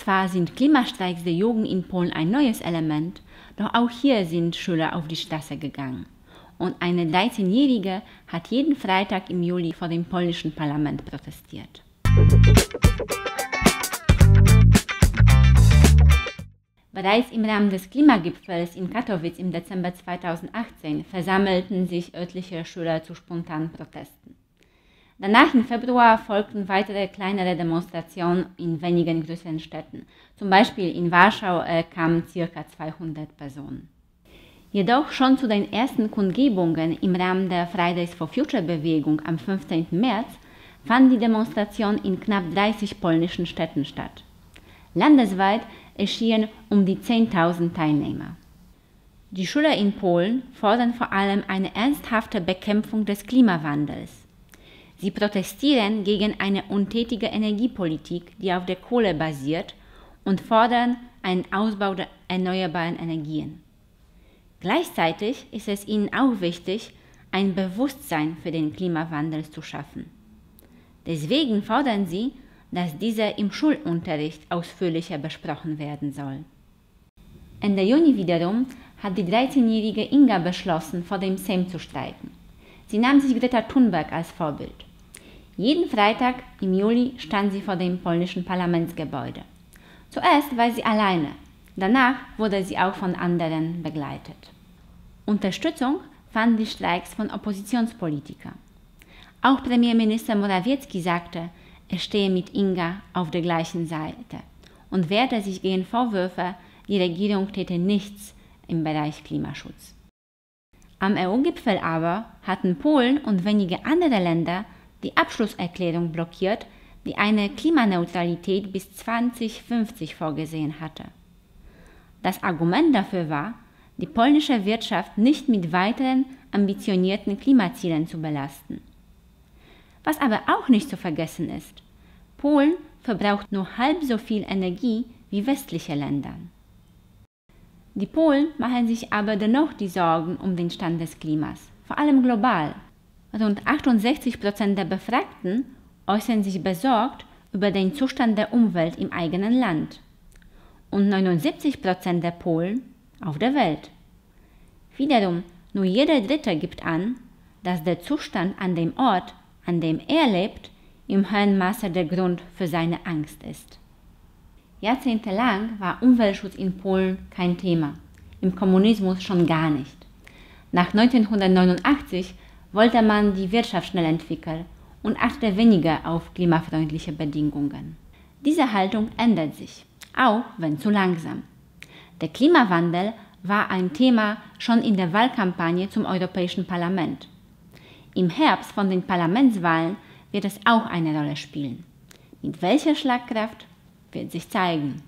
Zwar sind Klimastreiks der Jugend in Polen ein neues Element, doch auch hier sind Schüler auf die Straße gegangen. Und eine 13-Jährige hat jeden Freitag im Juli vor dem polnischen Parlament protestiert. Bereits im Rahmen des Klimagipfels in Katowice im Dezember 2018 versammelten sich örtliche Schüler zu spontanen Protesten. Danach im Februar folgten weitere kleinere Demonstrationen in wenigen größeren Städten. Zum Beispiel in Warschau äh, kamen ca. 200 Personen. Jedoch schon zu den ersten Kundgebungen im Rahmen der Fridays for Future Bewegung am 15. März fand die Demonstration in knapp 30 polnischen Städten statt. Landesweit erschienen um die 10.000 Teilnehmer. Die Schüler in Polen fordern vor allem eine ernsthafte Bekämpfung des Klimawandels. Sie protestieren gegen eine untätige Energiepolitik, die auf der Kohle basiert, und fordern einen Ausbau der erneuerbaren Energien. Gleichzeitig ist es ihnen auch wichtig, ein Bewusstsein für den Klimawandel zu schaffen. Deswegen fordern sie, dass dieser im Schulunterricht ausführlicher besprochen werden soll. Ende Juni wiederum hat die 13-jährige Inga beschlossen, vor dem Sejm zu streiken. Sie nahm sich Greta Thunberg als Vorbild. Jeden Freitag im Juli stand sie vor dem polnischen Parlamentsgebäude. Zuerst war sie alleine, danach wurde sie auch von anderen begleitet. Unterstützung fanden die Streiks von Oppositionspolitikern. Auch Premierminister Morawiecki sagte, er stehe mit Inga auf der gleichen Seite und wehrte sich gegen Vorwürfe, die Regierung täte nichts im Bereich Klimaschutz. Am EU-Gipfel aber hatten Polen und wenige andere Länder die Abschlusserklärung blockiert, die eine Klimaneutralität bis 2050 vorgesehen hatte. Das Argument dafür war, die polnische Wirtschaft nicht mit weiteren ambitionierten Klimazielen zu belasten. Was aber auch nicht zu vergessen ist, Polen verbraucht nur halb so viel Energie wie westliche Länder. Die Polen machen sich aber dennoch die Sorgen um den Stand des Klimas, vor allem global. Rund 68 Prozent der Befragten äußern sich besorgt über den Zustand der Umwelt im eigenen Land und 79 Prozent der Polen auf der Welt. Wiederum, nur jeder Dritte gibt an, dass der Zustand an dem Ort, an dem er lebt, im hohen Maße der Grund für seine Angst ist. Jahrzehntelang war Umweltschutz in Polen kein Thema, im Kommunismus schon gar nicht. Nach 1989 wollte man die Wirtschaft schnell entwickeln und achtete weniger auf klimafreundliche Bedingungen. Diese Haltung ändert sich, auch wenn zu langsam. Der Klimawandel war ein Thema schon in der Wahlkampagne zum Europäischen Parlament. Im Herbst von den Parlamentswahlen wird es auch eine Rolle spielen. Mit welcher Schlagkraft wird sich zeigen.